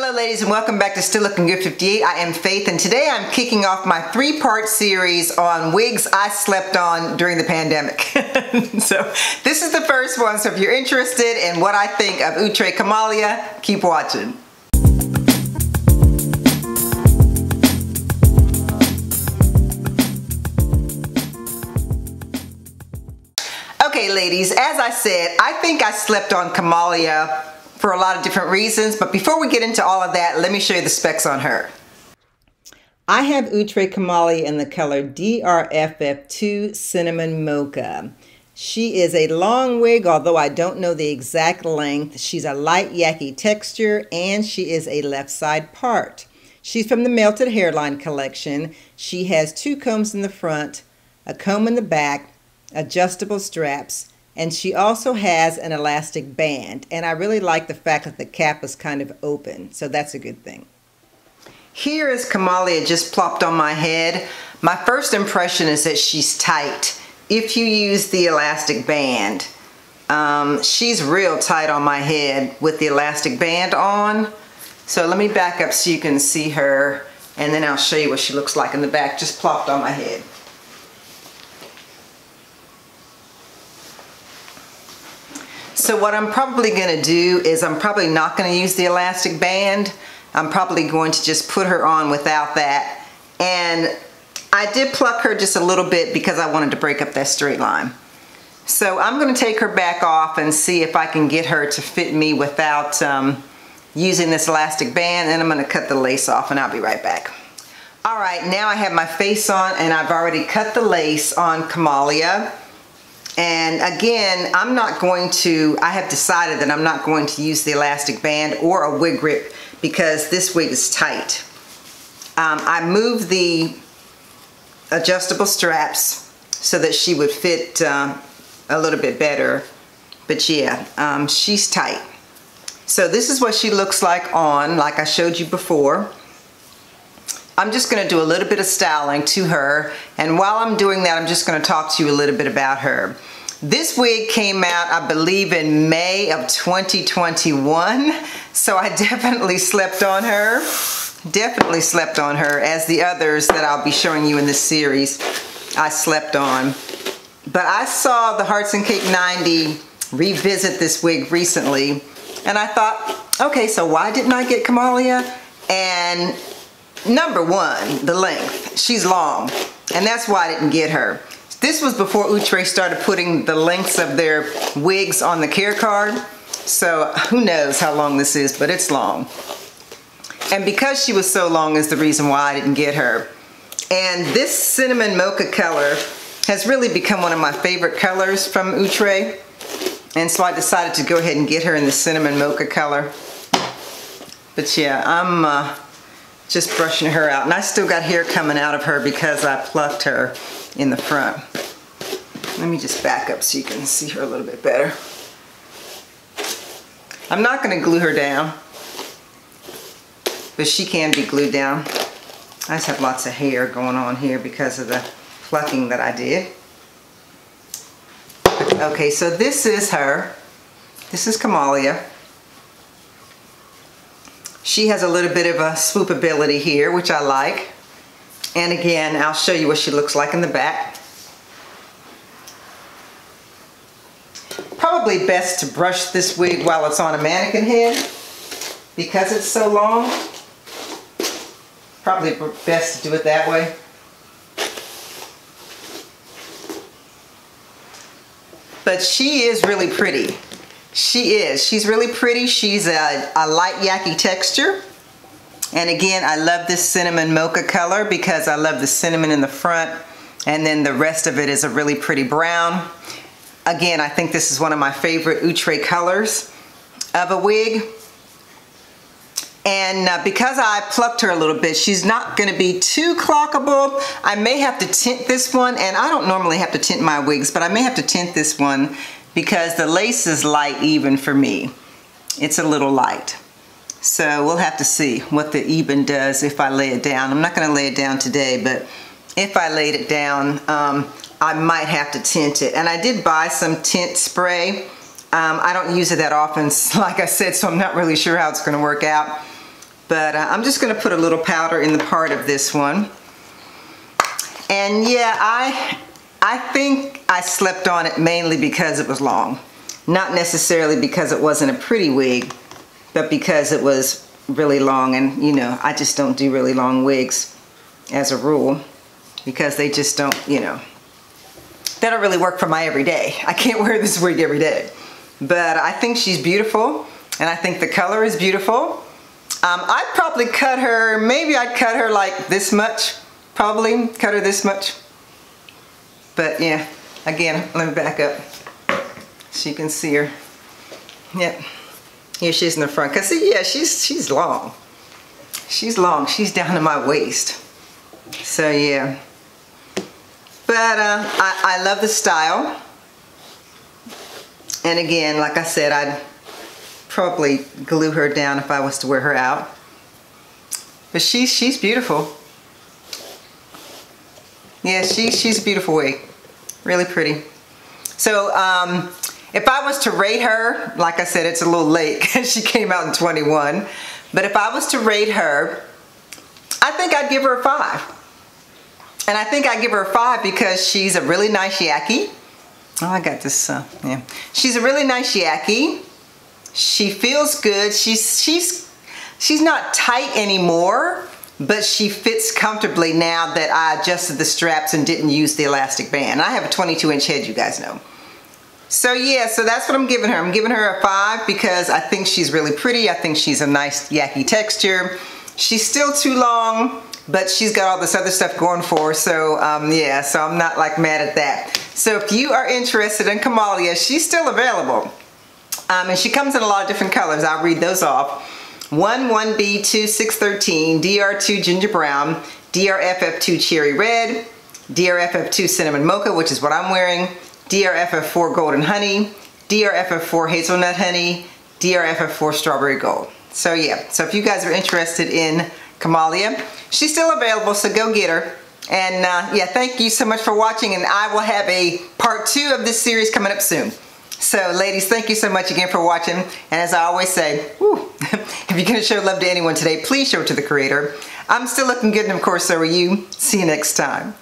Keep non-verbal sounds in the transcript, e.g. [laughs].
Ladies and welcome back to Still Looking Good 58. I am Faith and today I'm kicking off my three-part series on wigs I slept on during the pandemic. [laughs] so this is the first one so if you're interested in what I think of Outre Kamalia, keep watching. Okay ladies, as I said, I think I slept on Kamalia for a lot of different reasons. But before we get into all of that, let me show you the specs on her. I have Outre Kamalia in the color DRFF2 Cinnamon Mocha. She is a long wig, although I don't know the exact length. She's a light yaki texture and she is a left side part. She's from the Melted Hairline collection. She has two combs in the front, a comb in the back, adjustable straps, and she also has an elastic band. And I really like the fact that the cap is kind of open. So that's a good thing. Here is Kamalia just plopped on my head. My first impression is that she's tight. If you use the elastic band, um, she's real tight on my head with the elastic band on. So let me back up so you can see her and then I'll show you what she looks like in the back, just plopped on my head. So what I'm probably going to do is I'm probably not going to use the elastic band. I'm probably going to just put her on without that. And I did pluck her just a little bit because I wanted to break up that straight line. So I'm going to take her back off and see if I can get her to fit me without um, using this elastic band. And I'm going to cut the lace off and I'll be right back. All right, now I have my face on and I've already cut the lace on Kamalia. And again, I'm not going to, I have decided that I'm not going to use the elastic band or a wig grip because this wig is tight. Um, I moved the adjustable straps so that she would fit uh, a little bit better. But yeah, um, she's tight. So this is what she looks like on, like I showed you before. I'm just gonna do a little bit of styling to her. And while I'm doing that, I'm just gonna talk to you a little bit about her. This wig came out, I believe, in May of 2021. So I [laughs] definitely slept on her. Definitely slept on her, as the others that I'll be showing you in this series, I slept on. But I saw the Hearts and Cake 90 revisit this wig recently, and I thought, okay, so why didn't I get Kamalia? And Number one, the length. She's long, and that's why I didn't get her. This was before Outre started putting the lengths of their wigs on the care card. So who knows how long this is, but it's long. And because she was so long is the reason why I didn't get her. And this cinnamon mocha color has really become one of my favorite colors from Outre. And so I decided to go ahead and get her in the cinnamon mocha color. But yeah, I'm uh, just brushing her out. And I still got hair coming out of her because I plucked her in the front. Let me just back up so you can see her a little bit better. I'm not going to glue her down, but she can be glued down. I just have lots of hair going on here because of the plucking that I did. Okay, so this is her. This is Kamalia. She has a little bit of a swoopability here, which I like. And again, I'll show you what she looks like in the back. Probably best to brush this wig while it's on a mannequin head because it's so long. Probably best to do it that way. But she is really pretty. She is. She's really pretty. She's a, a light yaki texture. And again, I love this cinnamon mocha color because I love the cinnamon in the front and then the rest of it is a really pretty brown. Again, I think this is one of my favorite outre colors of a wig. And uh, because I plucked her a little bit, she's not gonna be too clockable. I may have to tint this one, and I don't normally have to tint my wigs, but I may have to tint this one because the lace is light even for me. It's a little light. So we'll have to see what the even does if I lay it down. I'm not gonna lay it down today, but if I laid it down, um, I might have to tint it. And I did buy some tint spray. Um, I don't use it that often, [laughs] like I said, so I'm not really sure how it's gonna work out. But uh, I'm just gonna put a little powder in the part of this one. And yeah, I, I think I slept on it mainly because it was long. Not necessarily because it wasn't a pretty wig, but because it was really long and you know, I just don't do really long wigs as a rule because they just don't, you know, they don't really work for my everyday. I can't wear this wig every day. But I think she's beautiful and I think the color is beautiful. Um, I'd probably cut her, maybe I'd cut her like this much, probably cut her this much. But yeah, again, let me back up so you can see her. Yep, here she is in the front. Cause see, yeah, she's, she's long. She's long, she's down to my waist. So yeah. But uh, I, I love the style. And again, like I said, I'd probably glue her down if I was to wear her out. But she's she's beautiful. Yeah, she, she's a beautiful wig. Really pretty. So um, if I was to rate her, like I said, it's a little late [laughs] because she came out in 21. But if I was to rate her, I think I'd give her a five. And I think I give her a five because she's a really nice yaki. Oh, I got this, uh, yeah. She's a really nice yaki. She feels good. She's she's she's not tight anymore, but she fits comfortably now that I adjusted the straps and didn't use the elastic band. I have a 22 inch head, you guys know. So yeah, so that's what I'm giving her. I'm giving her a five because I think she's really pretty. I think she's a nice yaki texture. She's still too long, but she's got all this other stuff going for her. So um, yeah, so I'm not like mad at that. So if you are interested in Kamalia, she's still available. Um, and she comes in a lot of different colors. I'll read those off. 1 1B2 613, DR2 Ginger Brown, DRFF2 Cherry Red, DRFF2 Cinnamon Mocha, which is what I'm wearing, DRFF4 Golden Honey, DRFF4 Hazelnut Honey, DRFF4 Strawberry Gold. So yeah, so if you guys are interested in Kamalia, she's still available, so go get her. And uh, yeah, thank you so much for watching, and I will have a part two of this series coming up soon. So ladies, thank you so much again for watching. And as I always say, whew, [laughs] if you're gonna show love to anyone today, please show it to the creator. I'm still looking good and of course so are you. See you next time.